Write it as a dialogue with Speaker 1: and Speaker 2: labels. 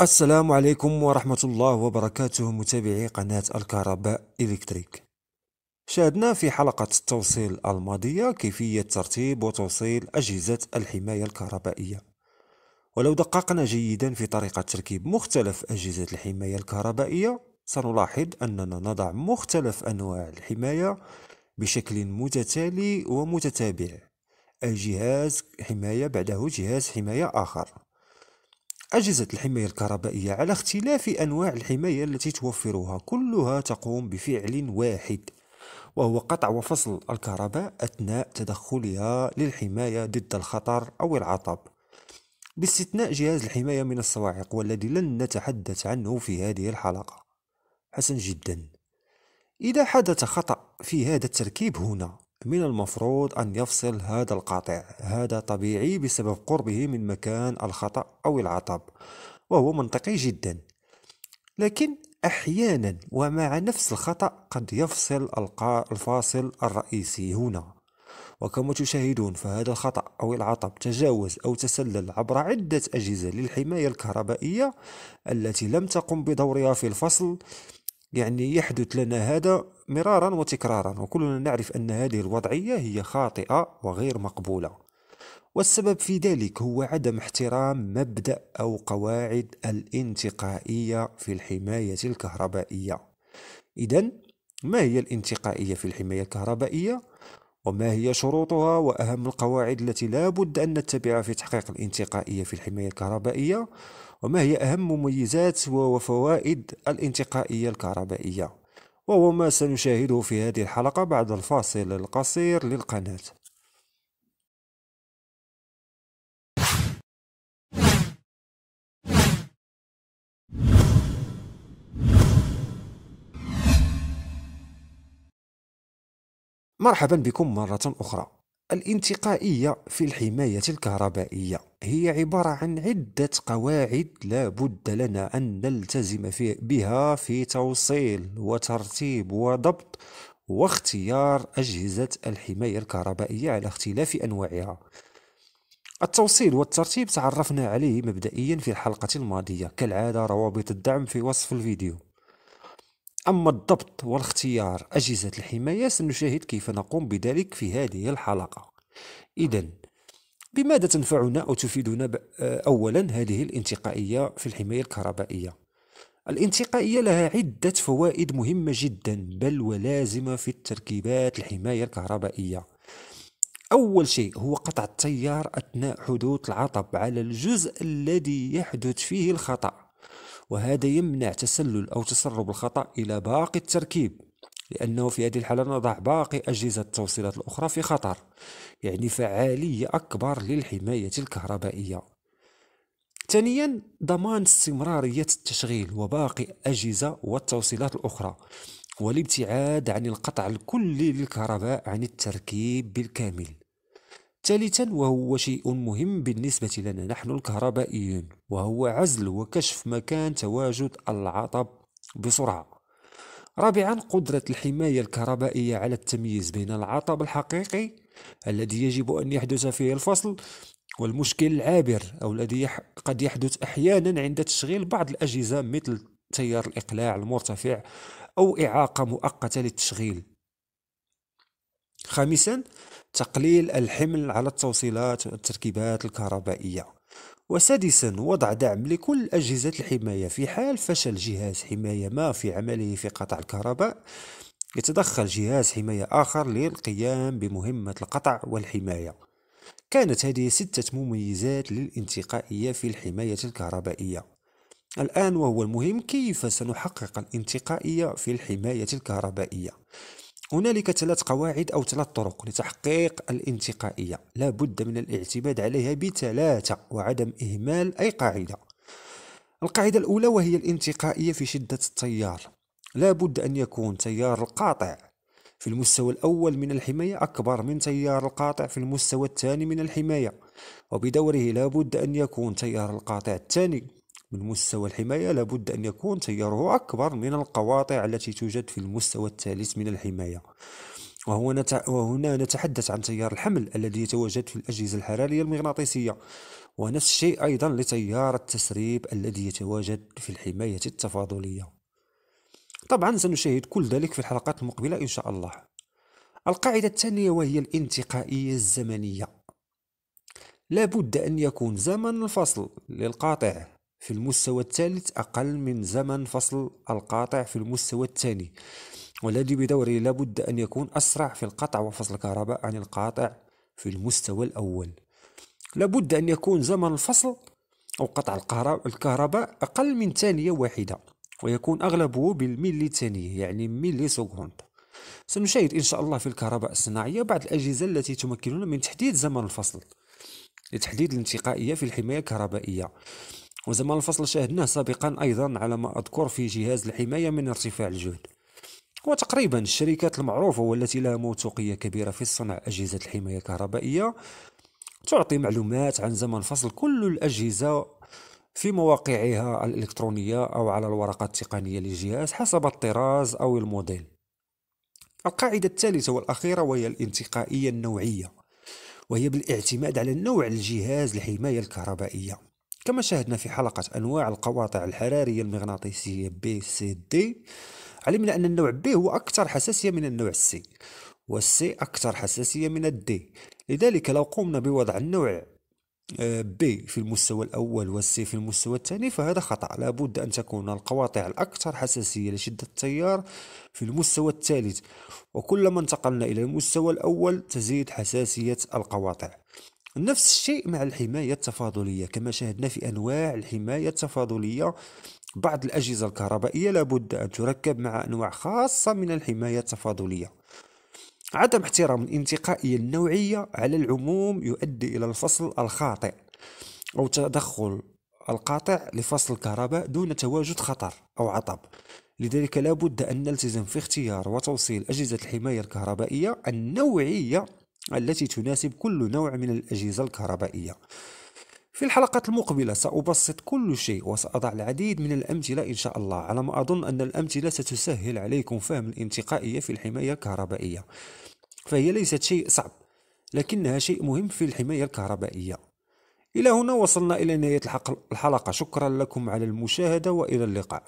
Speaker 1: السلام عليكم ورحمة الله وبركاته متابعي قناة الكهرباء إلكتريك. شاهدنا في حلقة التوصيل الماضية كيفية ترتيب وتوصيل أجهزة الحماية الكهربائية. ولو دققنا جيدا في طريقة تركيب مختلف أجهزة الحماية الكهربائية سنلاحظ أننا نضع مختلف أنواع الحماية بشكل متتالي ومتتابع. أي جهاز حماية بعده جهاز حماية آخر. أجهزة الحماية الكهربائية على اختلاف أنواع الحماية التي توفرها كلها تقوم بفعل واحد وهو قطع وفصل الكهرباء أثناء تدخلها للحماية ضد الخطر أو العطب. باستثناء جهاز الحماية من الصواعق والذي لن نتحدث عنه في هذه الحلقة. حسن جدا. إذا حدث خطأ في هذا التركيب هنا. من المفروض أن يفصل هذا القاطع هذا طبيعي بسبب قربه من مكان الخطأ أو العطب وهو منطقي جدا. لكن أحيانا ومع نفس الخطأ قد يفصل الفاصل الرئيسي هنا. وكما تشاهدون فهذا الخطأ أو العطب تجاوز أو تسلل عبر عدة أجهزة للحماية الكهربائية التي لم تقم بدورها في الفصل يعني يحدث لنا هذا مرارا وتكرارا وكلنا نعرف أن هذه الوضعية هي خاطئة وغير مقبولة والسبب في ذلك هو عدم احترام مبدأ أو قواعد الانتقائية في الحماية الكهربائية إذا ما هي الانتقائية في الحماية الكهربائية؟ وما هي شروطها وأهم القواعد التي لا بد أن نتبعها في تحقيق الانتقائية في الحماية الكهربائية وما هي أهم مميزات وفوائد الانتقائية الكهربائية. وهو ما سنشاهده في هذه الحلقة بعد الفاصل القصير للقناة. مرحبا بكم مرة أخرى. الانتقائية في الحماية الكهربائية هي عبارة عن عدة قواعد لا بد لنا أن نلتزم بها في توصيل وترتيب وضبط واختيار أجهزة الحماية الكهربائية على اختلاف أنواعها. التوصيل والترتيب تعرفنا عليه مبدئيا في الحلقة الماضية. كالعادة روابط الدعم في وصف الفيديو. أما الضبط والاختيار أجهزة الحماية سنشاهد كيف نقوم بذلك في هذه الحلقة. إذا بماذا تنفعنا أو تفيدنا أولا هذه الانتقائية في الحماية الكهربائية؟ الانتقائية لها عدة فوائد مهمة جدا بل ولازمة في التركيبات الحماية الكهربائية. أول شيء هو قطع التيار أثناء حدوث العطب على الجزء الذي يحدث فيه الخطأ. وهذا يمنع تسلل أو تسرب الخطأ إلى باقي التركيب لأنه في هذه الحالة نضع باقي أجهزة التوصيلات الأخرى في خطر يعني فعالية أكبر للحماية الكهربائية. ثانيا ضمان استمرارية التشغيل وباقي أجهزة والتوصيلات الأخرى والابتعاد عن القطع الكلي للكهرباء عن التركيب بالكامل. ثالثا وهو شيء مهم بالنسبة لنا نحن الكهربائيين وهو عزل وكشف مكان تواجد العطب بسرعة. رابعا قدرة الحماية الكهربائية على التمييز بين العطب الحقيقي الذي يجب أن يحدث فيه الفصل والمشكل العابر أو الذي قد يحدث أحيانا عند تشغيل بعض الأجهزة مثل تيار الإقلاع المرتفع أو إعاقة مؤقتة للتشغيل. خامسا تقليل الحمل على التوصيلات والتركيبات الكهربائية. وسادسا وضع دعم لكل أجهزة الحماية في حال فشل جهاز حماية ما في عمله في قطع الكهرباء. يتدخل جهاز حماية آخر للقيام بمهمة القطع والحماية. كانت هذه ستة مميزات للانتقائية في الحماية الكهربائية. الآن وهو المهم كيف سنحقق الانتقائية في الحماية الكهربائية؟ هنالك ثلاث قواعد أو ثلاث طرق لتحقيق الانتقائية. لا بد من الاعتماد عليها بثلاثة وعدم إهمال أي قاعدة. القاعدة الأولى وهي الانتقائية في شدة التيار. لا بد أن يكون تيار القاطع. في المستوى الأول من الحماية أكبر من تيار القاطع في المستوى الثاني من الحماية. وبدوره لا بد أن يكون تيار القاطع الثاني. من مستوى الحماية لابد أن يكون تياره أكبر من القواطع التي توجد في المستوى الثالث من الحماية. وهو. وهنا نتحدث عن تيار الحمل الذي يتواجد في الأجهزة الحرارية المغناطيسية. ونفس الشيء أيضا لتيار التسريب الذي يتواجد في الحماية التفاضلية. طبعا سنشاهد كل ذلك في الحلقات المقبلة إن شاء الله. القاعدة الثانية وهي الانتقائية الزمنية. لابد أن يكون زمن الفصل للقاطع. في المستوى الثالث أقل من زمن فصل القاطع في المستوى الثاني. والذي بدوره لابد أن يكون أسرع في القطع وفصل الكهرباء عن القاطع في المستوى الأول. لابد أن يكون زمن الفصل أو قطع الكهرباء أقل من ثانية واحدة ويكون أغلبه بالملي ثانية يعني ملي سكوند. سنشاهد إن شاء الله في الكهرباء الصناعية بعض الأجهزة التي تمكننا من تحديد زمن الفصل لتحديد الانتقائية في الحماية الكهربائية. وزمن الفصل شاهدناه سابقا أيضا على ما أذكر في جهاز الحماية من ارتفاع الجهد. وتقريبا الشركات المعروفة والتي لها موثوقية كبيرة في صنع أجهزة الحماية الكهربائية تعطي معلومات عن زمن فصل كل الأجهزة في مواقعها الإلكترونية أو على الورقة التقنية للجهاز حسب الطراز أو الموديل. القاعدة الثالثة والأخيرة وهي الانتقائية النوعية وهي بالاعتماد على نوع الجهاز الحماية الكهربائية. كما شاهدنا في حلقة أنواع القواطع الحرارية المغناطيسية B C D علمنا أن النوع B هو أكثر حساسية من النوع C وال C أكثر حساسية من ال D لذلك لو قمنا بوضع النوع B في المستوى الأول وال C في المستوى الثاني فهذا خطأ. لابد أن تكون القواطع الأكثر حساسية لشدة التيار في المستوى الثالث وكلما انتقلنا إلى المستوى الأول تزيد حساسية القواطع. نفس الشيء مع الحماية التفاضلية كما شاهدنا في أنواع الحماية التفاضلية. بعض الأجهزة الكهربائية لابد أن تركب مع أنواع خاصة من الحماية التفاضلية. عدم احترام الانتقائية النوعية على العموم يؤدي إلى الفصل الخاطئ أو تدخل القاطع لفصل الكهرباء دون تواجد خطر أو عطب. لذلك لا بد أن نلتزم في اختيار وتوصيل أجهزة الحماية الكهربائية النوعية التي تناسب كل نوع من الأجهزة الكهربائية. في الحلقات المقبلة سأبسط كل شيء وسأضع العديد من الأمثلة إن شاء الله على ما أظن أن الأمثلة ستسهل عليكم فهم الانتقائية في الحماية الكهربائية. فهي ليست شيء صعب لكنها شيء مهم في الحماية الكهربائية. إلى هنا وصلنا إلى نهاية الحلقة. شكرا لكم على المشاهدة وإلى اللقاء.